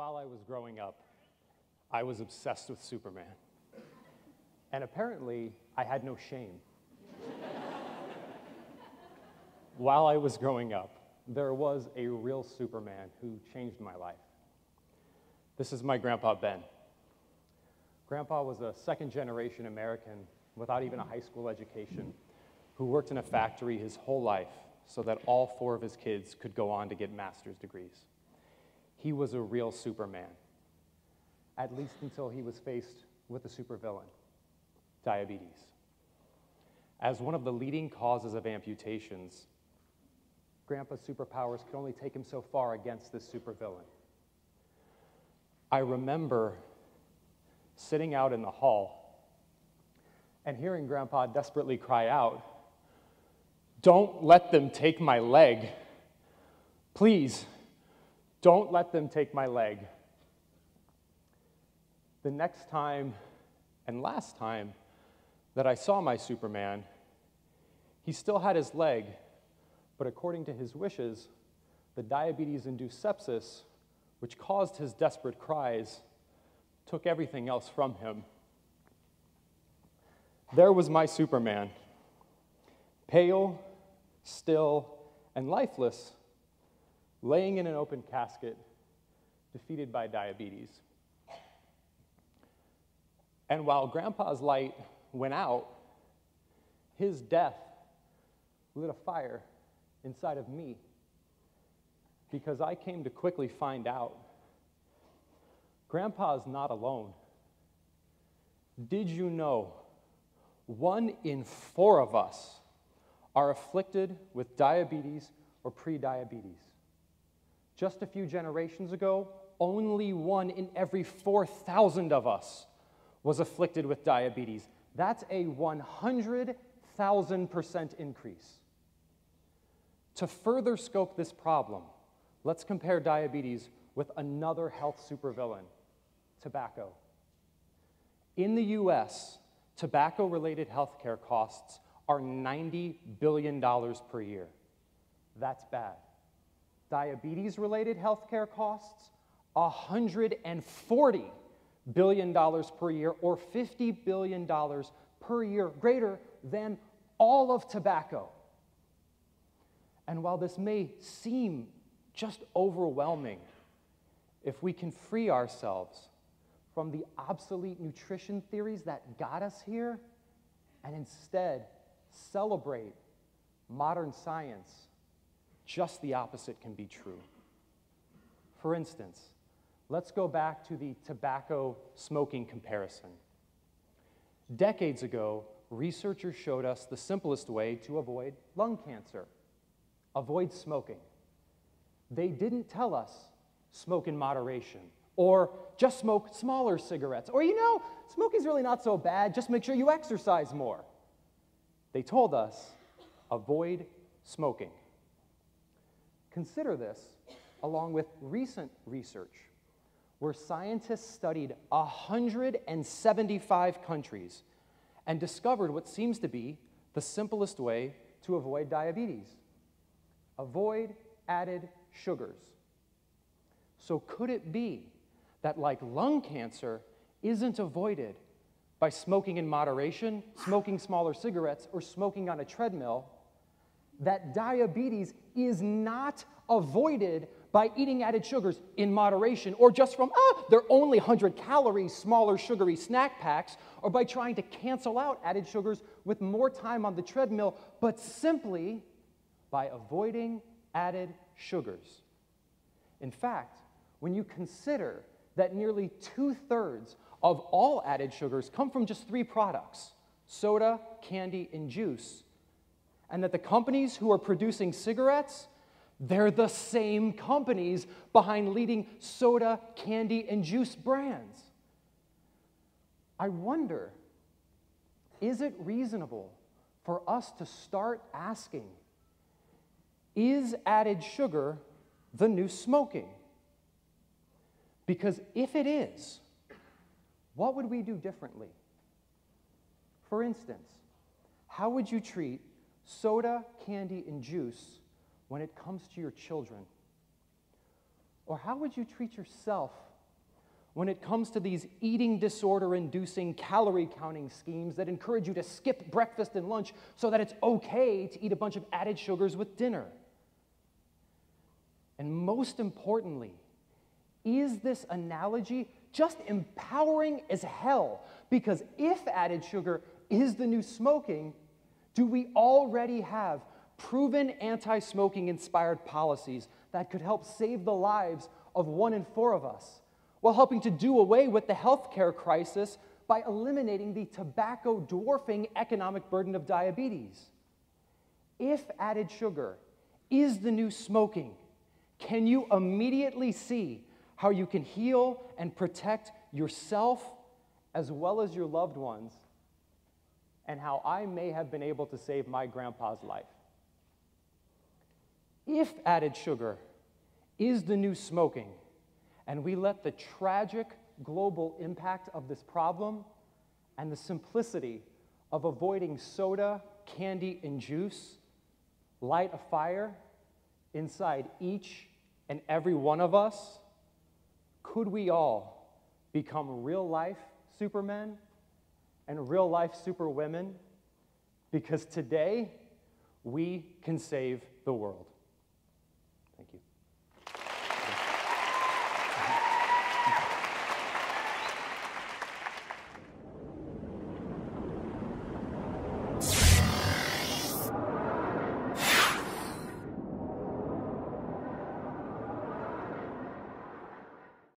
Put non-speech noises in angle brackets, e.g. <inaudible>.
While I was growing up, I was obsessed with Superman. And apparently, I had no shame. <laughs> While I was growing up, there was a real Superman who changed my life. This is my grandpa, Ben. Grandpa was a second generation American without even a high school education who worked in a factory his whole life so that all four of his kids could go on to get master's degrees. He was a real Superman, at least until he was faced with a supervillain diabetes. As one of the leading causes of amputations, Grandpa's superpowers could only take him so far against this supervillain. I remember sitting out in the hall and hearing Grandpa desperately cry out, Don't let them take my leg. Please, don't let them take my leg. The next time and last time that I saw my Superman, he still had his leg, but according to his wishes, the diabetes induced sepsis, which caused his desperate cries, took everything else from him. There was my Superman, pale, still, and lifeless, laying in an open casket, defeated by diabetes. And while Grandpa's light went out, his death lit a fire inside of me because I came to quickly find out Grandpa's not alone. Did you know one in four of us are afflicted with diabetes or prediabetes? Just a few generations ago, only one in every 4,000 of us was afflicted with diabetes. That's a 100,000% increase. To further scope this problem, let's compare diabetes with another health supervillain, tobacco. In the US, tobacco related healthcare costs are $90 billion per year. That's bad. Diabetes related healthcare costs, $140 billion per year, or $50 billion per year, greater than all of tobacco. And while this may seem just overwhelming, if we can free ourselves from the obsolete nutrition theories that got us here and instead celebrate modern science, just the opposite can be true. For instance, let's go back to the tobacco smoking comparison. Decades ago, researchers showed us the simplest way to avoid lung cancer avoid smoking. They didn't tell us smoke in moderation or just smoke smaller cigarettes or, you know, smoking's really not so bad, just make sure you exercise more. They told us avoid smoking. Consider this along with recent research where scientists studied 175 countries and discovered what seems to be the simplest way to avoid diabetes avoid added sugars. So, could it be that, like lung cancer, isn't avoided by smoking in moderation, smoking smaller cigarettes, or smoking on a treadmill? That diabetes is not avoided by eating added sugars in moderation or just from, ah, they're only 100 calories, smaller sugary snack packs, or by trying to cancel out added sugars with more time on the treadmill, but simply by avoiding added sugars. In fact, when you consider that nearly two thirds of all added sugars come from just three products soda, candy, and juice, and that the companies who are producing cigarettes they're the same companies behind leading soda, candy, and juice brands. I wonder is it reasonable for us to start asking is added sugar the new smoking? Because if it is, what would we do differently? For instance, how would you treat soda, candy, and juice when it comes to your children? Or how would you treat yourself when it comes to these eating disorder inducing calorie counting schemes that encourage you to skip breakfast and lunch so that it's okay to eat a bunch of added sugars with dinner? And most importantly, is this analogy just empowering as hell? Because if added sugar is the new smoking, do we already have proven anti smoking inspired policies that could help save the lives of one in four of us, while helping to do away with the healthcare crisis by eliminating the tobacco dwarfing economic burden of diabetes. If added sugar is the new smoking, can you immediately see how you can heal and protect yourself as well as your loved ones, and how I may have been able to save my grandpa's life? If added sugar is the new smoking, and we let the tragic global impact of this problem and the simplicity of avoiding soda, candy, and juice light a fire inside each and every one of us, could we all become real life supermen and real life superwomen? Because today, we can save the world.